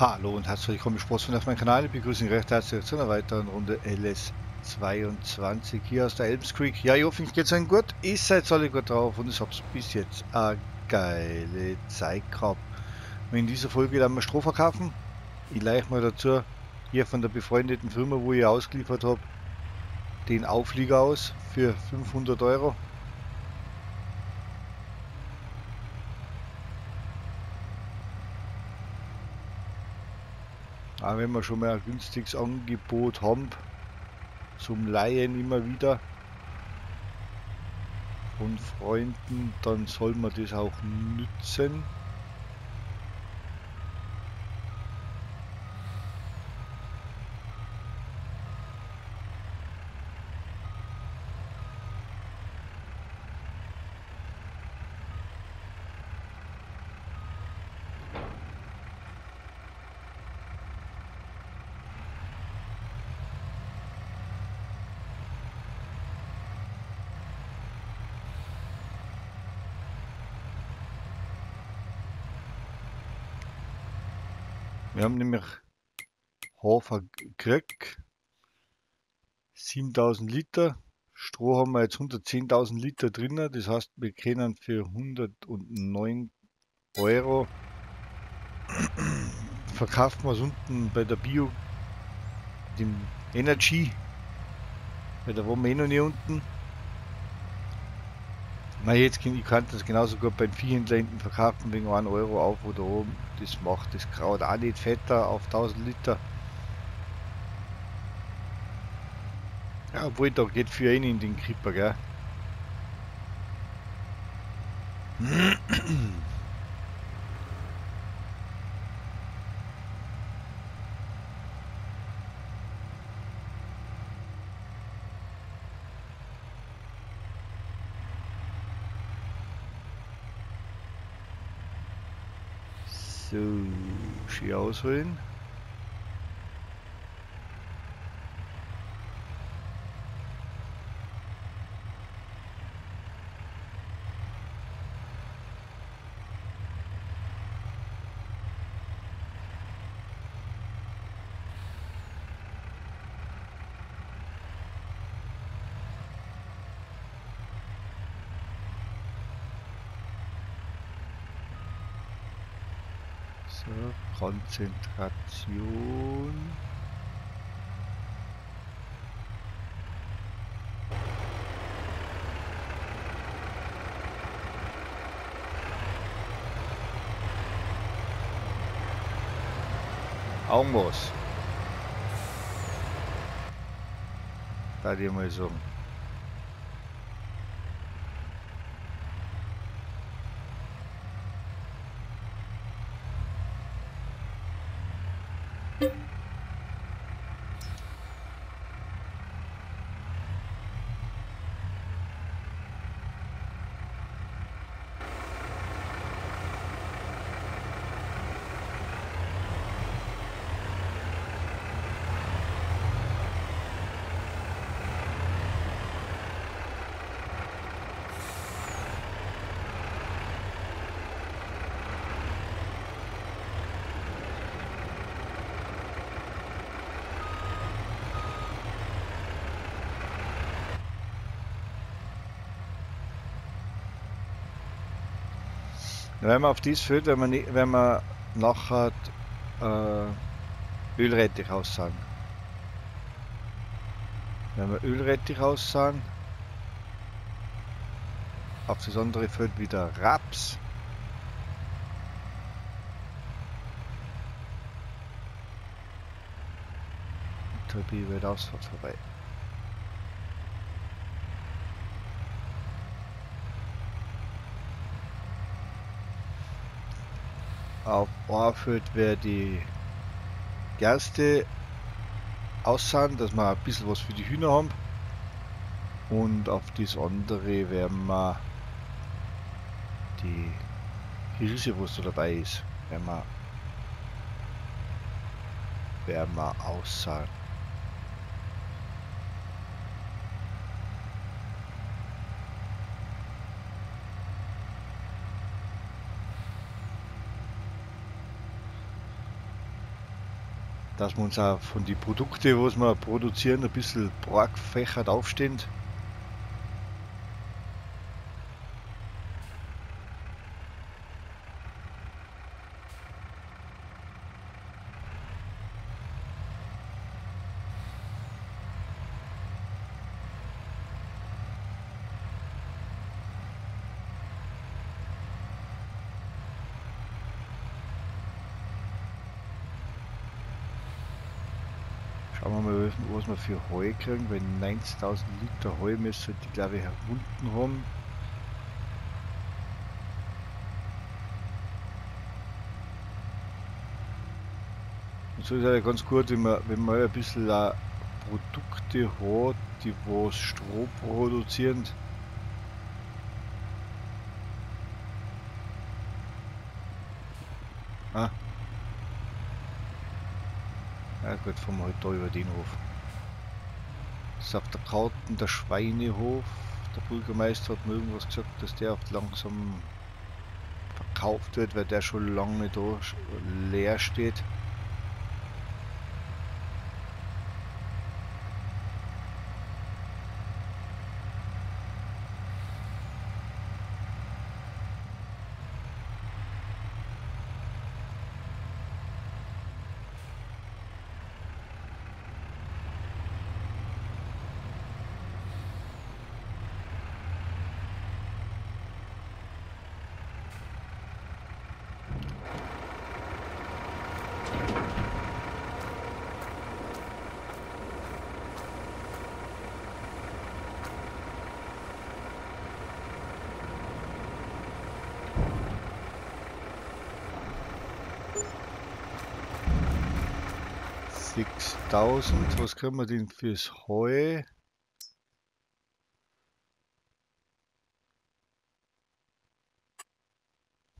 Hallo und herzlich willkommen Sportsfan auf meinem Kanal. Ich begrüße Sie recht herzlich zu einer weiteren Runde LS22 hier aus der Elms Creek. Ja, ich hoffe, es geht Ihnen gut. Ich seid alle gut drauf und ich habe bis jetzt eine geile Zeit gehabt. In dieser Folge werden wir Stroh verkaufen. Ich leiche mal dazu hier von der befreundeten Firma, wo ich ausgeliefert habe, den Auflieger aus für 500 Euro. Auch wenn wir schon mal ein günstiges Angebot haben, zum Laien immer wieder von Freunden, dann soll man das auch nützen. Wir haben nämlich Hafer gekriegt. 7000 Liter. Stroh haben wir jetzt 110.000 Liter drin. Das heißt, wir können für 109 Euro verkaufen wir es unten bei der Bio, dem Energy, bei der waren wir eh noch nicht unten. Na jetzt, ich kann das genauso gut beim Viehhändler hinten verkaufen wegen 1 Euro auf oder oben. Das macht das Kraut auch nicht fetter auf 1000 Liter. Ja, obwohl da geht für einen in den Kripper, gell? So, Ski ausholen. So, Konzentration. Da dir mal Wenn man auf dies füllt, wenn man, nicht, wenn man nachher äh, Ölrettich aussagen. Wenn wir Ölrettich aussagen, auf das andere Feld wieder Raps. Tobi wird Ausfahrt vorbei. Auf Ohrfeld wäre die Gerste aussahen, dass wir ein bisschen was für die Hühner haben. Und auf das andere werden wir die Hirse, was da dabei ist, werden wir, werden wir aussahen. Dass wir uns auch von den Produkten, was wir produzieren, ein bisschen brachfächert aufstehen. Schauen wir mal, was wir für Heu kriegen. Wenn 90.000 Liter Heu müssen die, glaube ich, unten haben. Und so ist es ja ganz gut, wenn man, wenn man ein bisschen Produkte hat, die was Stroh produzieren. Ah, ja gut, fahren wir halt da über den Hof. Auf der Karten der Schweinehof. Der Bürgermeister hat mir irgendwas gesagt, dass der oft langsam verkauft wird, weil der schon lange da leer steht. Sechstausend, was können wir denn fürs Heu?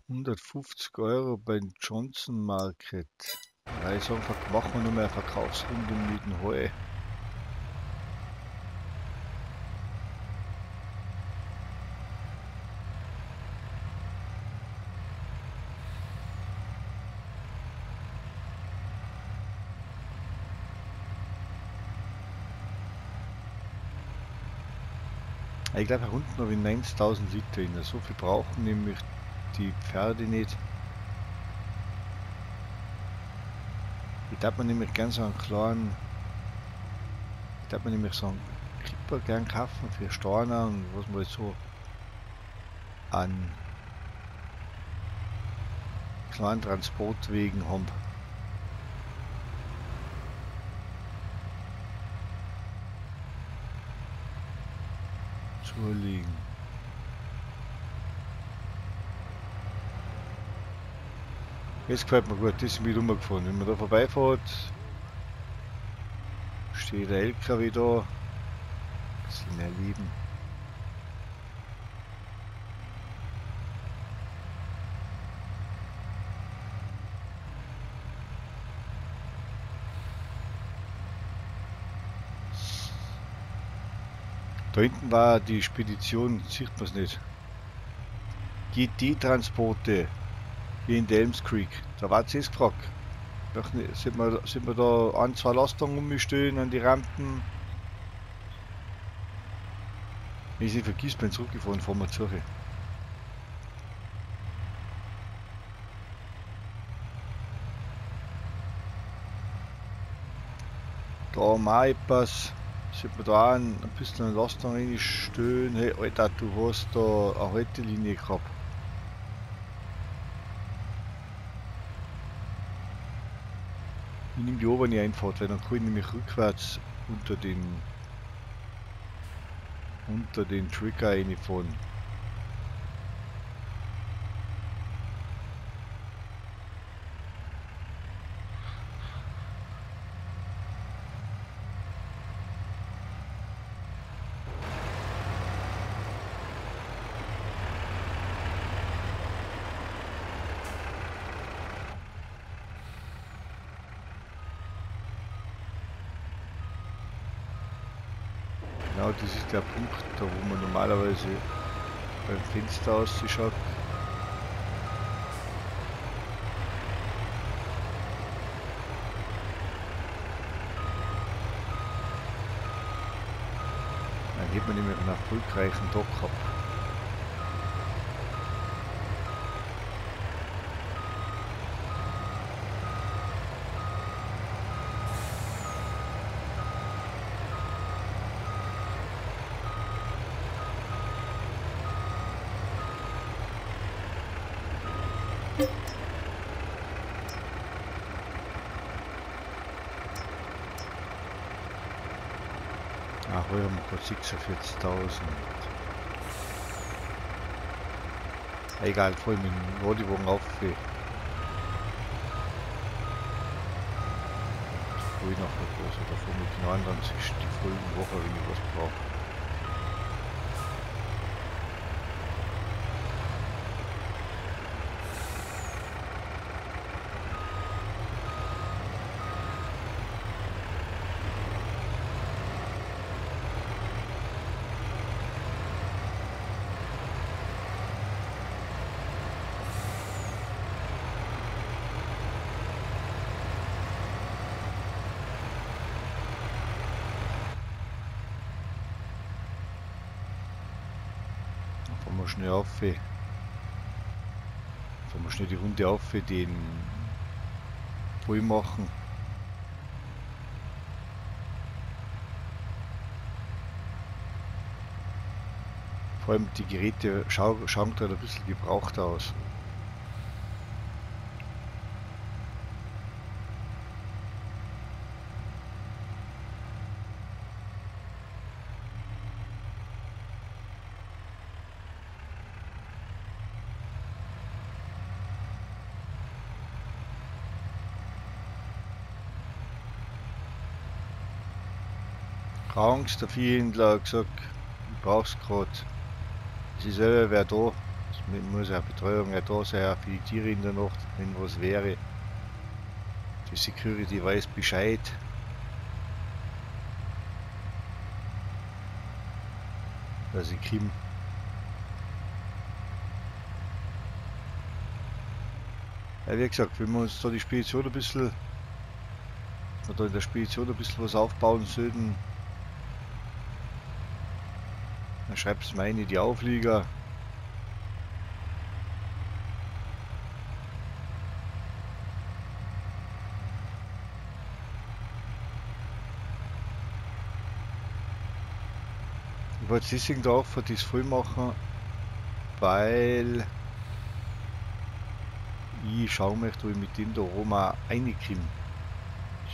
Hundertfünfzig Euro beim Johnson Market. Ja, ich sage, machen wir noch mehr Verkaufsrunde mit dem Heu. Ich glaube, hier unten habe ich 9000 Liter in. So viel brauchen nämlich die Pferde nicht. Ich darf mir nämlich ganz so einen kleinen, ich darf mir nämlich so einen Kripper gern kaufen für Storner und was man so an kleinen Transportwegen haben. Überlegen. Jetzt gefällt mir gut, das ist mit rumgefahren. Wenn man da vorbeifährt, steht der LKW da. Das sind Leben. Da hinten war die Spedition, sieht man es nicht. GT-Transporte in Delms Creek. Da war es gefragt. Sind wir, sind wir da an zwei Lastungen umstehen an die Rampen? Ich sie vergisst, bin zurückgefahren, fahren wir zurück. Da mal etwas. Sollte man da ein, ein bisschen eine Lastung reinstellen. Hey Alter, du hast da eine Haltelinie gehabt. Ich nehme die obere Einfahrt, weil dann kann ich nämlich rückwärts unter den unter den Trigger reinfahren. Genau, das ist der Punkt, da wo man normalerweise beim Fenster ausschaut. Dann geht man nämlich einen erfolgreichen Dock ab. Ach, wir haben gerade 46.000. Egal, voll mit dem Bodybogen auf. Ruhig noch etwas oder voll mit den anderen sich die folgende Woche, wenn ich was brauche. Fahren wir schnell auf. Fahren wir schnell die Runde auf für den Bull machen. Vor allem die Geräte schau, schauen gerade ein bisschen gebraucht aus. Angst, der Viehhändler gesagt, ich brauch's gerade. Ist selber wer da. Es muss ja Betreuung ja da sein, auch für die Tiere in der Nacht, wenn was wäre. Die Security weiß Bescheid. Dass ich komme. Ja, wie gesagt, wenn wir uns da die Spedition ein bisschen oder in der Spedition ein bisschen was aufbauen sollten, mal in die Auflieger. Ich wollte auch für das voll machen, weil ich schauen möchte, wo ich mit dem da Roma reinkomme.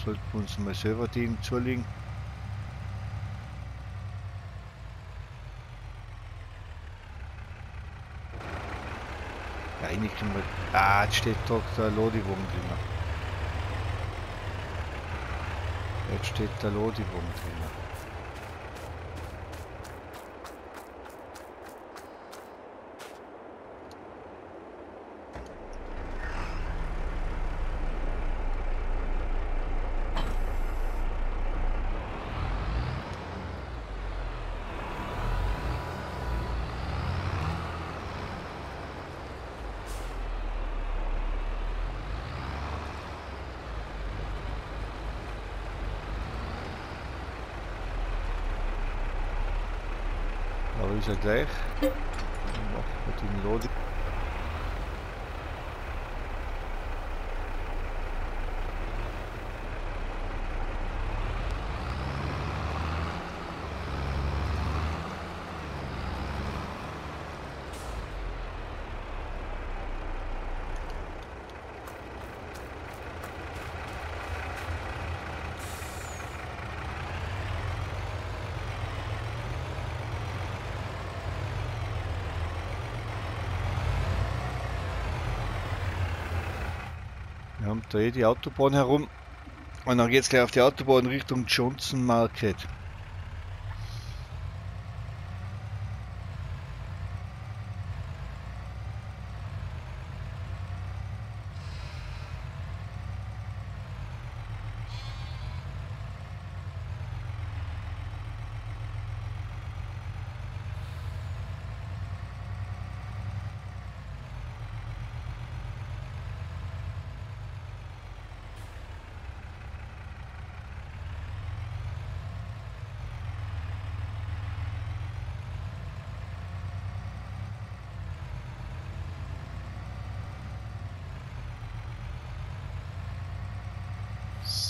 Sollten wir uns mal selber den zulegen. Reinkommen wir. Ah, jetzt steht da der Lodiwogen drin. Jetzt steht der Lodiwogen drin. Da ist er gleich. Machen wir den Lodi. Wir haben da eh die Autobahn herum. Und dann geht es gleich auf die Autobahn Richtung Johnson Market.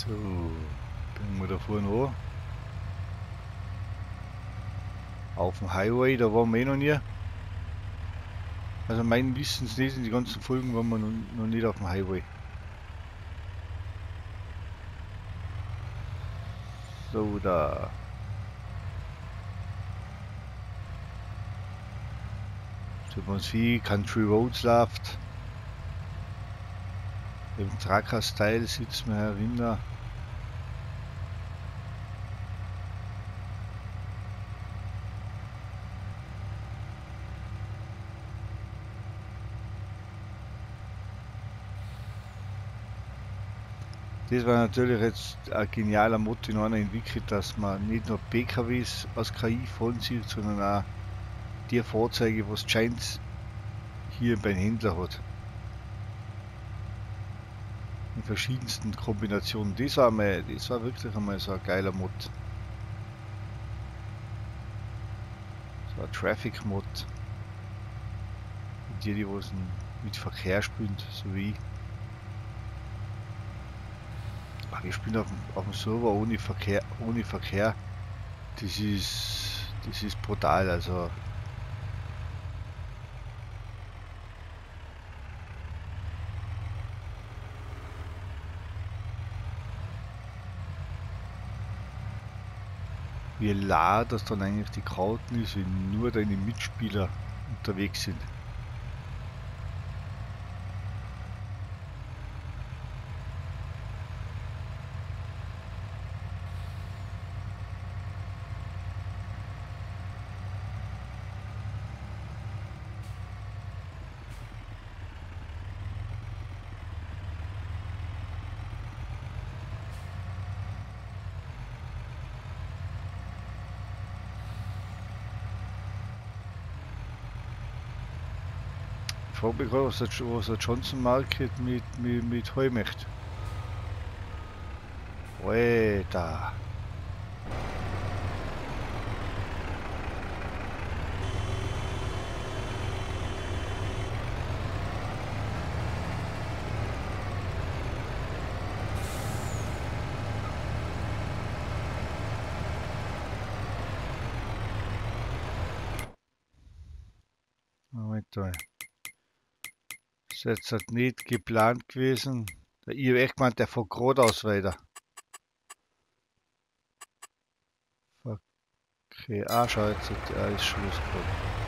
So, bringen wir da vorne an. Auf dem Highway, da waren wir eh noch nie. Also mein Wissens nicht in die ganzen Folgen waren wir noch, nicht auf dem Highway. So, da. Sieht man wie Country Roads läuft. Im Tracker-Style sitzt man herinnen. Das war natürlich jetzt ein genialer Mod, den einer entwickelt, dass man nicht nur PKWs aus KI fahren sieht, sondern auch die Fahrzeuge, was Giants hier beim Händler hat. In verschiedensten Kombinationen. Das war, mal, das war wirklich einmal so ein geiler Mod. So ein Traffic Mod. Die, die mit Verkehr spielen, so wie ich. Wir spielen auf dem, auf dem Server ohne Verkehr, ohne Verkehr. Das ist, das ist brutal, also. Wie laut das dann eigentlich die Karten ist, wenn nur deine Mitspieler unterwegs sind. Frage mich gerade, was der, was der Johnson Market mit, mit, mit Heu möchte. Alter. Moment mal. Das ist jetzt nicht geplant gewesen. Ich habe echt gemeint, der fährt gerade aus weiter. Okay, ah, schau, jetzt ah, ist Schluss gerade.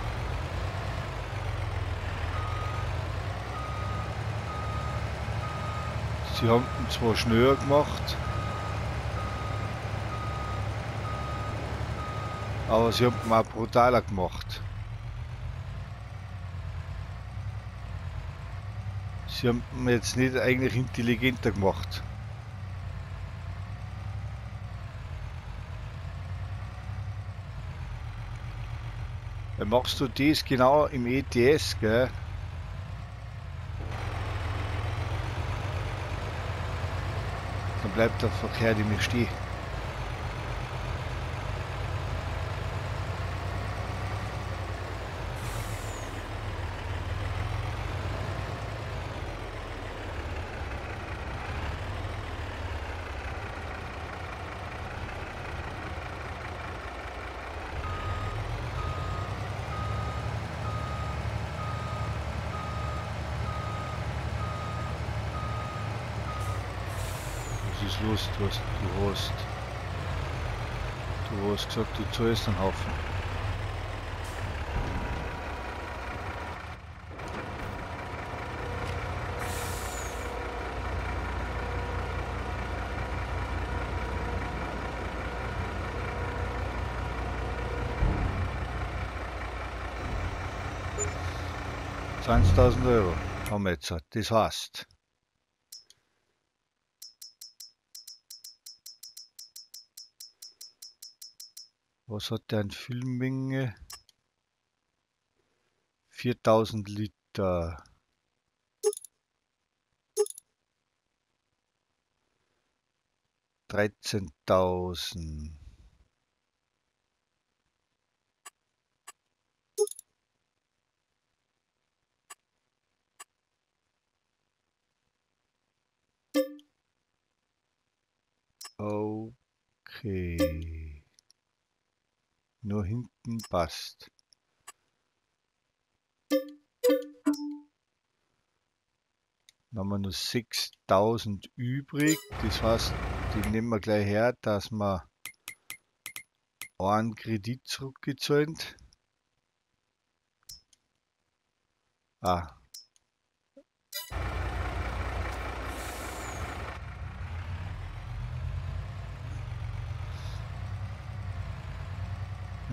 Sie haben ihn zwar schneller gemacht, aber sie haben ihn auch brutaler gemacht. Sie haben jetzt nicht eigentlich intelligenter gemacht. Dann machst du das genau im ETS, gell? Dann bleibt der Verkehr nicht stehen. Ist los, du hast, du hast, hast gesagt, du zahlst einen Haufen. Zwanzigtausend Euro. Haben wir jetzt, das heißt, Was hat der an Füllmenge? 4000 Liter. Dreizehntausend. Okay. Nur hinten passt. Dann haben wir nur 6000 übrig. Das heißt, die nehmen wir gleich her, dass wir einen Kredit zurückgezahlt. Ah.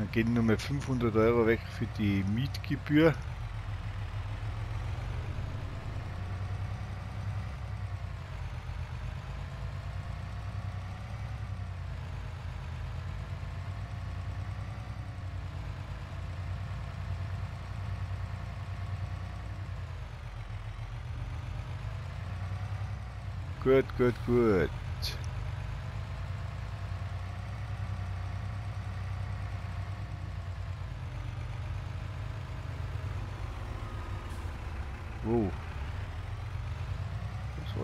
Dann gehen nur mal 500 Euro weg für die Mietgebühr. Gut, gut, gut.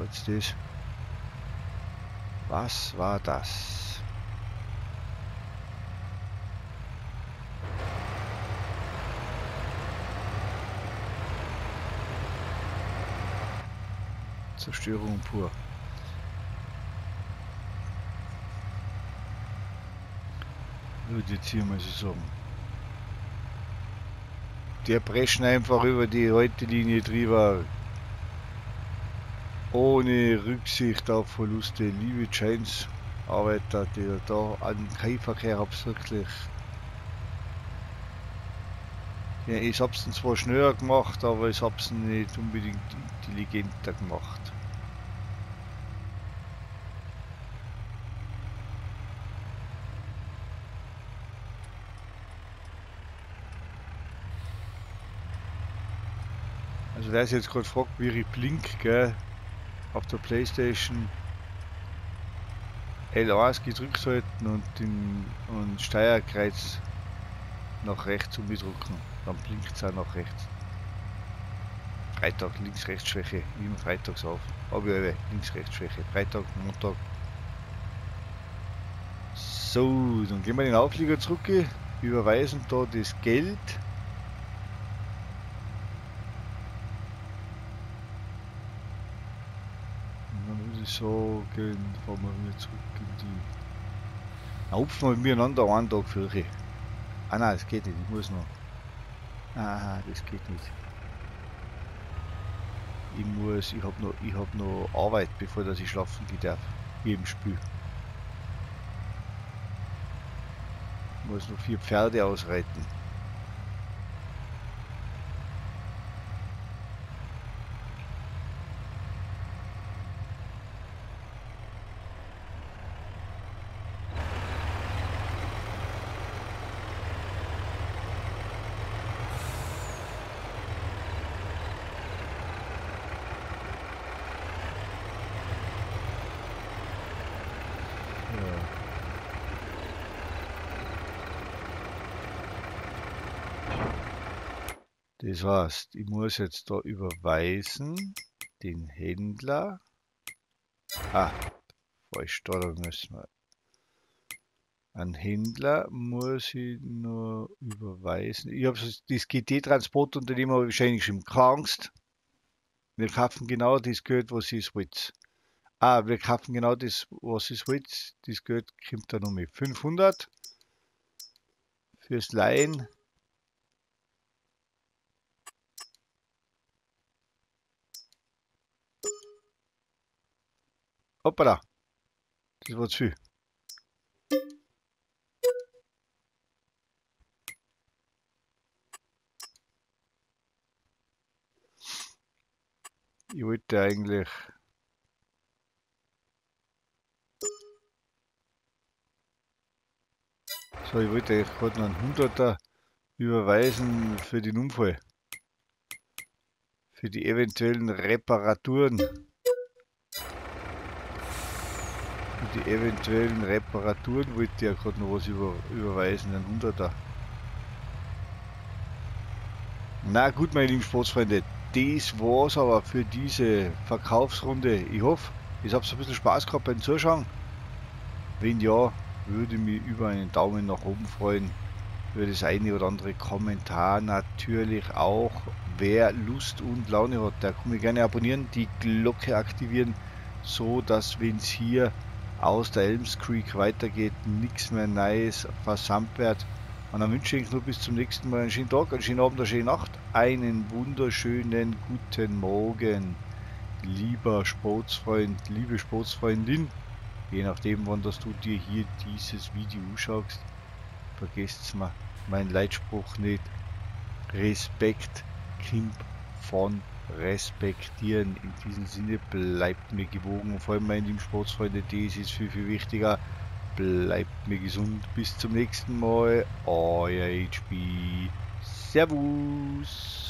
Was war jetzt das? Was war das? Zerstörung pur. Würde jetzt hier mal so sagen. Der preschen einfach über die Haltelinie drüber. Ohne Rücksicht auf Verluste. Liebe Chains Arbeiter, die da an Kaiverkehr hab's wirklich. Ja, ich hab's zwar schneller gemacht, aber ich hab's nicht unbedingt intelligenter gemacht. Also wer sich jetzt gerade fragt, wie ich blink, gell, auf der Playstation L1 gedrückt halten und den und Steuerkreuz nach rechts umdrücken. Dann blinkt es auch nach rechts. Freitag Links-Rechts-Schwäche, immer freitags auf. Aber ja, Links-Rechts-Schwäche. Freitag, Montag. So, dann gehen wir den Auflieger zurück, überweisen da das Geld. So gehen, fahren wir wieder zurück in die. Na, hupfen wir miteinander einen Tag für Ah nein, das geht nicht, ich muss noch. Aha, das geht nicht. Ich muss, ich hab noch, ich hab noch Arbeit, bevor dass ich schlafen gehen darf. Wie im Spiel. Ich muss noch vier Pferde ausreiten. Das heißt, ich muss jetzt da überweisen, den Händler. Ah, falsch, da müssen wir. An Händler muss ich nur überweisen. Ich habe das GT-Transportunternehmer wahrscheinlich schon krankst. Wir kaufen genau das Geld, was ich wollt. Ah, wir kaufen genau das, was ich wollt. Das Geld kommt dann mit 500 fürs Leihen. Hoppala. Das war zu viel. Ich wollte eigentlich So, ich wollte eigentlich gerade noch einen Hunderter überweisen für den Unfall. Für die eventuellen Reparaturen. Die eventuellen Reparaturen wollte ich ja gerade noch was über, überweisen, ein Hunderter. Na gut, meine lieben Sportsfreunde, das war's aber für diese Verkaufsrunde. Ich hoffe, ich habe ein bisschen Spaß gehabt beim Zuschauen. Wenn ja, würde mich über einen Daumen nach oben freuen. Über das eine oder andere Kommentar natürlich auch. Wer Lust und Laune hat, der kann mich gerne abonnieren, die Glocke aktivieren, so dass wenn es hier aus der Elms Creek weitergeht, nichts mehr Neues versandt wird. Und dann wünsche ich nur bis zum nächsten Mal einen schönen Tag, einen schönen Abend, eine schöne Nacht, einen wunderschönen guten Morgen, lieber Sportsfreund, liebe Sportsfreundin, je nachdem, wann dass du dir hier dieses Video schaust, vergesst mal mein Leitspruch nicht. Respekt kommt von respektieren. In diesem Sinne bleibt mir gewogen vor allem meine lieben Sportsfreunde, das ist viel, viel wichtiger. Bleibt mir gesund. Bis zum nächsten Mal. Euer HB. Servus.